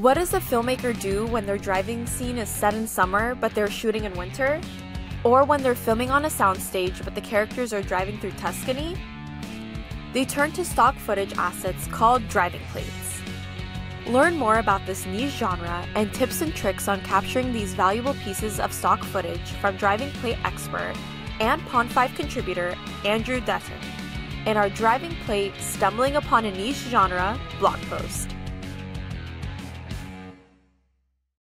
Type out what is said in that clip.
What does a filmmaker do when their driving scene is set in summer but they're shooting in winter? Or when they're filming on a soundstage but the characters are driving through Tuscany? They turn to stock footage assets called driving plates. Learn more about this niche genre and tips and tricks on capturing these valuable pieces of stock footage from driving plate expert and Pond5 contributor Andrew Dutton in our Driving Plate Stumbling Upon a Niche Genre blog post.